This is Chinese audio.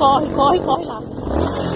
过去，过去，过去啦。